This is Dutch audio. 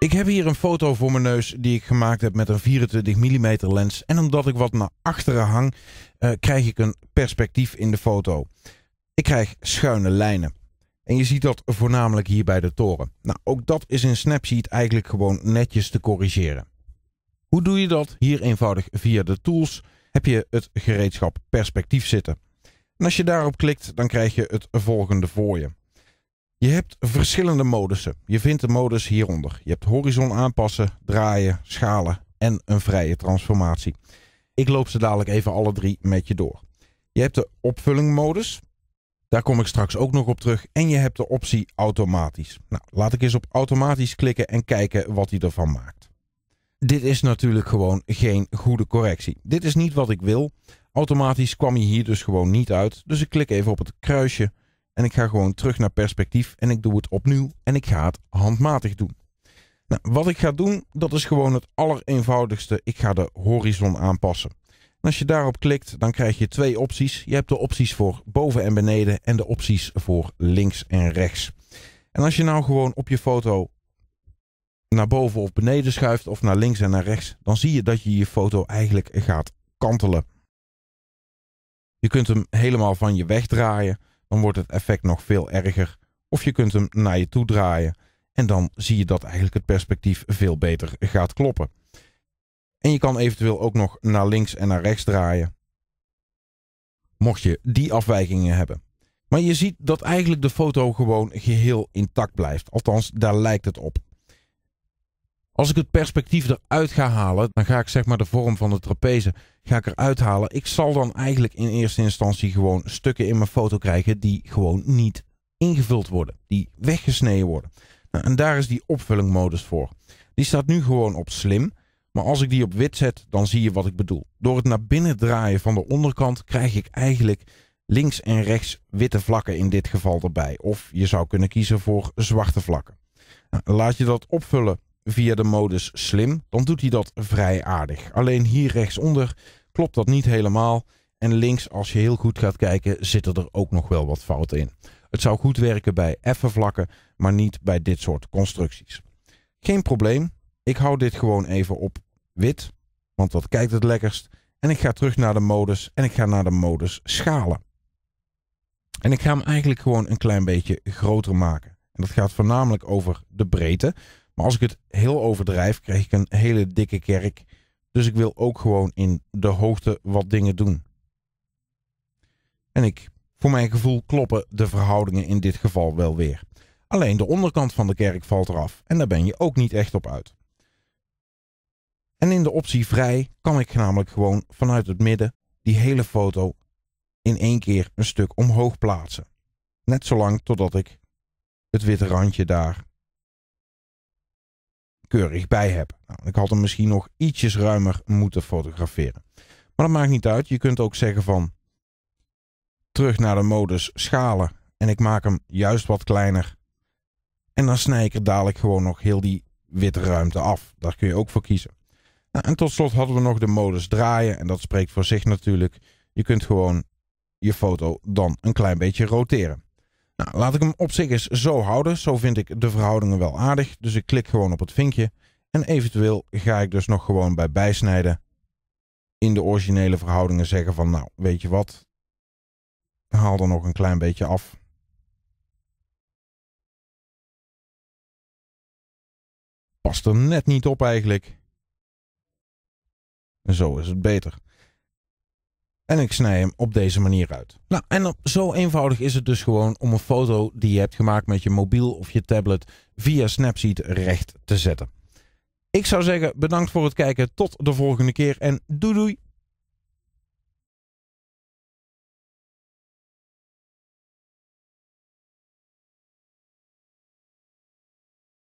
Ik heb hier een foto voor mijn neus die ik gemaakt heb met een 24 mm lens. En omdat ik wat naar achteren hang, uh, krijg ik een perspectief in de foto. Ik krijg schuine lijnen. En je ziet dat voornamelijk hier bij de toren. Nou, ook dat is in Snapseed eigenlijk gewoon netjes te corrigeren. Hoe doe je dat? Hier eenvoudig via de tools heb je het gereedschap perspectief zitten. En als je daarop klikt, dan krijg je het volgende voor je. Je hebt verschillende modussen. Je vindt de modus hieronder. Je hebt horizon aanpassen, draaien, schalen en een vrije transformatie. Ik loop ze dadelijk even alle drie met je door. Je hebt de opvullingmodus. Daar kom ik straks ook nog op terug. En je hebt de optie automatisch. Nou, laat ik eens op automatisch klikken en kijken wat hij ervan maakt. Dit is natuurlijk gewoon geen goede correctie. Dit is niet wat ik wil. Automatisch kwam hij hier dus gewoon niet uit. Dus ik klik even op het kruisje en ik ga gewoon terug naar perspectief en ik doe het opnieuw en ik ga het handmatig doen. Nou, wat ik ga doen, dat is gewoon het allereenvoudigste. Ik ga de horizon aanpassen. En als je daarop klikt, dan krijg je twee opties. Je hebt de opties voor boven en beneden en de opties voor links en rechts. En als je nou gewoon op je foto naar boven of beneden schuift of naar links en naar rechts, dan zie je dat je je foto eigenlijk gaat kantelen. Je kunt hem helemaal van je wegdraaien dan wordt het effect nog veel erger. Of je kunt hem naar je toe draaien en dan zie je dat eigenlijk het perspectief veel beter gaat kloppen. En je kan eventueel ook nog naar links en naar rechts draaien. Mocht je die afwijkingen hebben. Maar je ziet dat eigenlijk de foto gewoon geheel intact blijft. Althans, daar lijkt het op. Als ik het perspectief eruit ga halen, dan ga ik zeg maar de vorm van de trapeze ga ik eruit halen. Ik zal dan eigenlijk in eerste instantie gewoon stukken in mijn foto krijgen die gewoon niet ingevuld worden. Die weggesneden worden. Nou, en daar is die opvullingmodus voor. Die staat nu gewoon op slim. Maar als ik die op wit zet, dan zie je wat ik bedoel. Door het naar binnen draaien van de onderkant krijg ik eigenlijk links en rechts witte vlakken in dit geval erbij. Of je zou kunnen kiezen voor zwarte vlakken. Nou, laat je dat opvullen via de modus slim, dan doet hij dat vrij aardig. Alleen hier rechtsonder klopt dat niet helemaal. En links, als je heel goed gaat kijken, zitten er ook nog wel wat fouten in. Het zou goed werken bij effen vlakken, maar niet bij dit soort constructies. Geen probleem. Ik hou dit gewoon even op wit, want dat kijkt het lekkerst. En ik ga terug naar de modus en ik ga naar de modus schalen. En ik ga hem eigenlijk gewoon een klein beetje groter maken. En dat gaat voornamelijk over de breedte. Maar als ik het heel overdrijf, krijg ik een hele dikke kerk. Dus ik wil ook gewoon in de hoogte wat dingen doen. En ik, voor mijn gevoel, kloppen de verhoudingen in dit geval wel weer. Alleen de onderkant van de kerk valt eraf en daar ben je ook niet echt op uit. En in de optie vrij kan ik namelijk gewoon vanuit het midden die hele foto in één keer een stuk omhoog plaatsen. Net zolang totdat ik het witte randje daar keurig bij heb. Nou, ik had hem misschien nog ietsjes ruimer moeten fotograferen. Maar dat maakt niet uit. Je kunt ook zeggen van terug naar de modus schalen. En ik maak hem juist wat kleiner. En dan snij ik er dadelijk gewoon nog heel die witte ruimte af. Daar kun je ook voor kiezen. Nou, en tot slot hadden we nog de modus draaien. En dat spreekt voor zich natuurlijk. Je kunt gewoon je foto dan een klein beetje roteren. Nou, laat ik hem op zich eens zo houden. Zo vind ik de verhoudingen wel aardig. Dus ik klik gewoon op het vinkje. En eventueel ga ik dus nog gewoon bij bijsnijden in de originele verhoudingen zeggen van nou, weet je wat? Haal er nog een klein beetje af. Past er net niet op eigenlijk. En zo is het beter. En ik snij hem op deze manier uit. Nou, en zo eenvoudig is het dus gewoon om een foto die je hebt gemaakt met je mobiel of je tablet via Snapseed recht te zetten. Ik zou zeggen bedankt voor het kijken. Tot de volgende keer en doei doei.